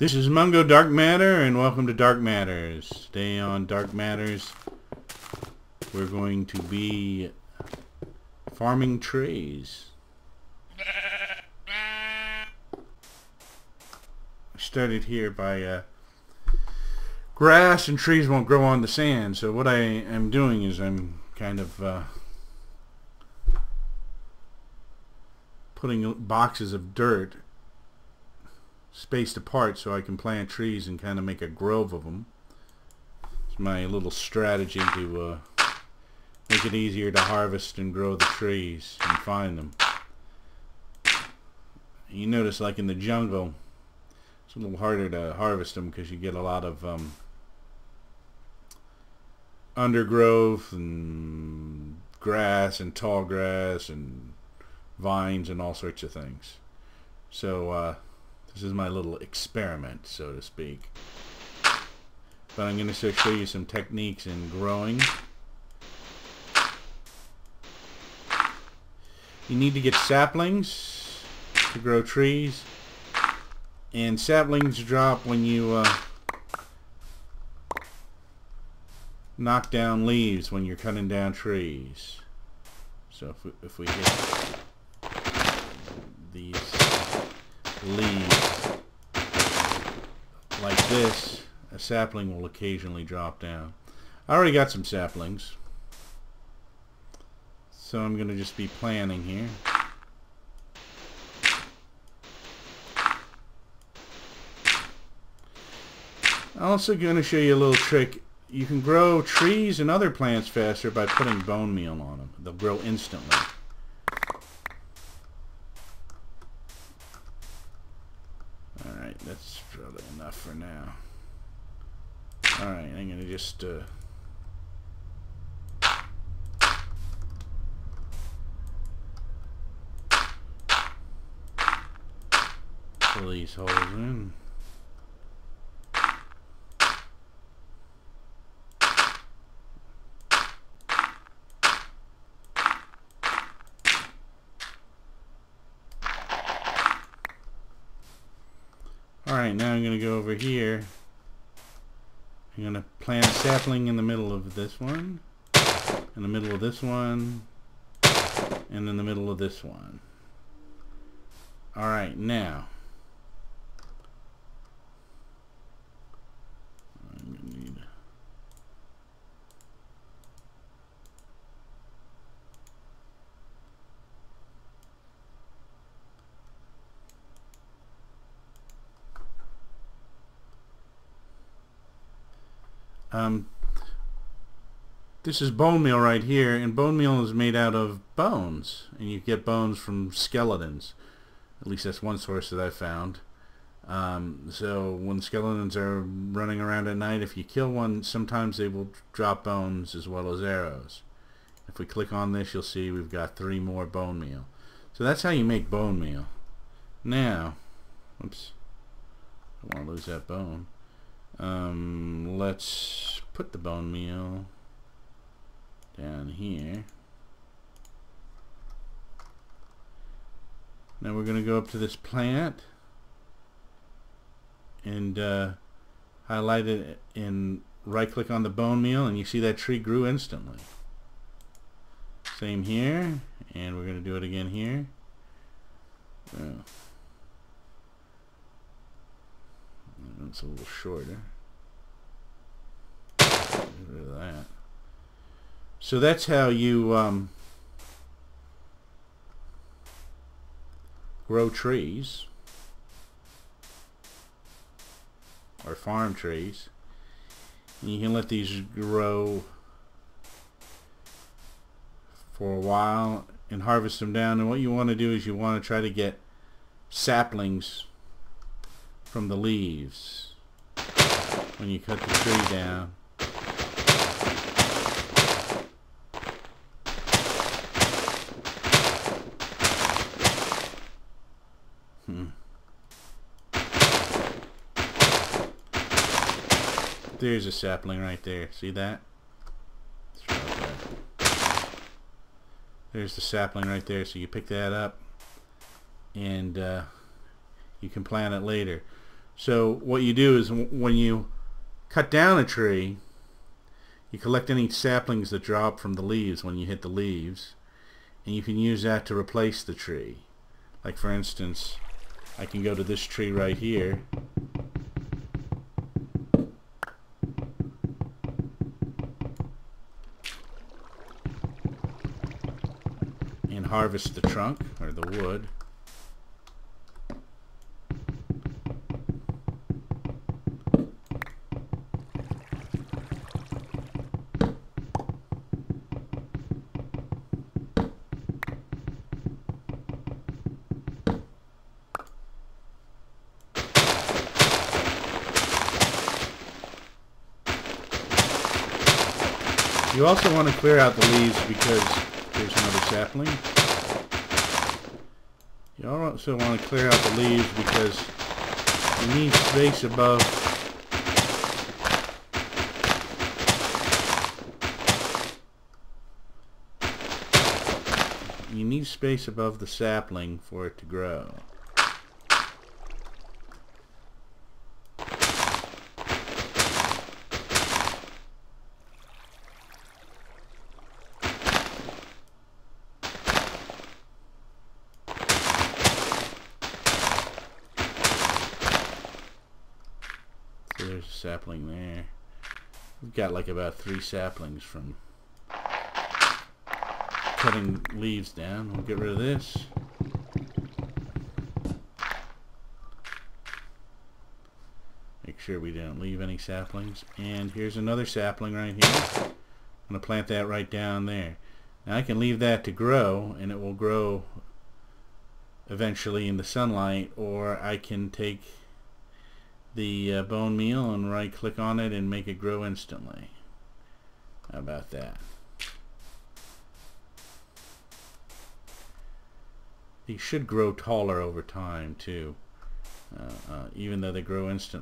This is Mungo Dark Matter, and welcome to Dark Matters. Today on Dark Matters, we're going to be farming trees. I started here by uh, grass and trees won't grow on the sand, so what I am doing is I'm kind of uh, putting boxes of dirt spaced apart so I can plant trees and kind of make a grove of them. It's my little strategy to uh, make it easier to harvest and grow the trees and find them. You notice like in the jungle it's a little harder to harvest them because you get a lot of um, undergrowth and grass and tall grass and vines and all sorts of things. So uh, this is my little experiment, so to speak. But I'm going to show you some techniques in growing. You need to get saplings to grow trees. And saplings drop when you uh, knock down leaves when you're cutting down trees. So if we, if we get these leaves like this, a sapling will occasionally drop down. I already got some saplings. So I'm going to just be planting here. I'm also going to show you a little trick. You can grow trees and other plants faster by putting bone meal on them. They'll grow instantly. Alright, that's probably enough for now. Alright, I'm to just... Uh, fill these holes in. Alright, now I'm going to go over here. I'm going to plant a sapling in the middle of this one, in the middle of this one, and in the middle of this one. Alright, now. Um, this is bone meal right here, and bone meal is made out of bones, and you get bones from skeletons. At least that's one source that I found. Um, so when skeletons are running around at night, if you kill one, sometimes they will drop bones as well as arrows. If we click on this, you'll see we've got three more bone meal. So that's how you make bone meal. Now, oops, I want to lose that bone. Um, let's put the bone meal down here. Now we're going to go up to this plant and uh, highlight it and right click on the bone meal and you see that tree grew instantly. Same here and we're going to do it again here. Well, it's a little shorter. Rid of that. So that's how you um, grow trees or farm trees. And you can let these grow for a while and harvest them down. And what you want to do is you want to try to get saplings from the leaves when you cut the tree down. Hmm. There's a sapling right there. See that? There's the sapling right there. So you pick that up and uh, you can plant it later. So what you do is when you cut down a tree, you collect any saplings that drop from the leaves when you hit the leaves, and you can use that to replace the tree. Like for instance, I can go to this tree right here. and harvest the trunk or the wood. You also want to clear out the leaves because there's another sapling. You also want to clear out the leaves because you need space above you need space above the sapling for it to grow. Sapling there. We've got like about three saplings from cutting leaves down. We'll get rid of this. Make sure we don't leave any saplings. And here's another sapling right here. I'm going to plant that right down there. Now I can leave that to grow and it will grow eventually in the sunlight or I can take the uh, bone meal and right click on it and make it grow instantly. How about that? These should grow taller over time too, uh, uh, even though they grow instantly.